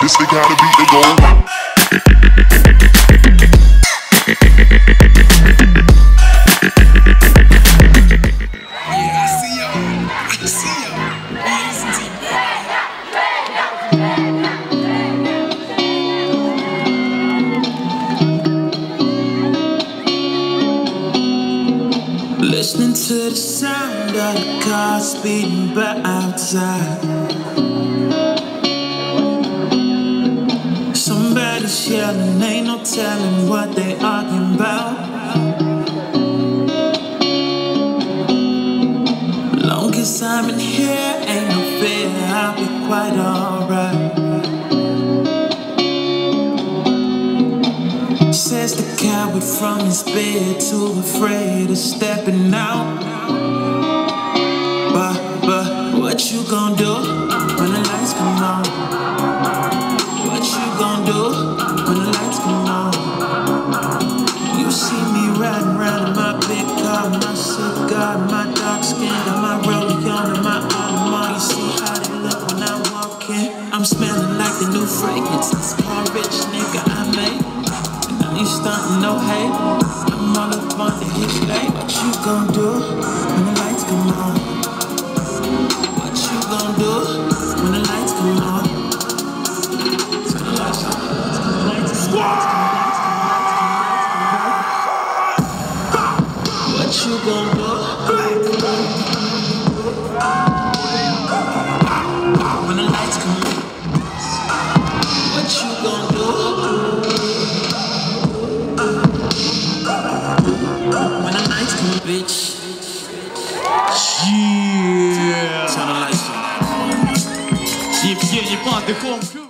This the kind of beat that go. I see. I see listen to. Listening to the sound of the car speeding by outside. Somebody's yelling, ain't no telling what they arguing about. Long as I'm in here, ain't no fear, I'll be quite alright. Says the coward from his bed, too afraid of stepping out. But, but, what you gonna do when the lights come on? Smelling like the new fragrance. This car rich nigga I made. And I ain't stunting no hate. I'm all up the hit late. What you gon' do when the lights come on? What you gon' do when the lights come on? What you gon' do? Yeah. Евгений Панды Home